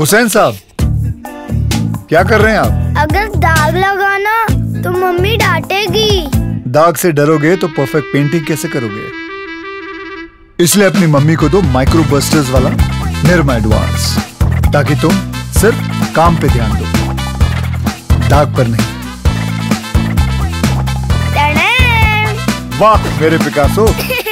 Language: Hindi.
हुसैन साहब क्या कर रहे हैं आप? अगर दाग लगाना तो मम्मी डांटेगी। दाग से डरोगे तो परफेक्ट पेंटिंग कैसे करोगे? इसलिए अपनी मम्मी को दो माइक्रो बस्टर्स वाला निर्मा एडवांस ताकि तुम सिर्फ़ काम पे ध्यान दो। दाग पर नहीं। वाह मेरे पिकासो।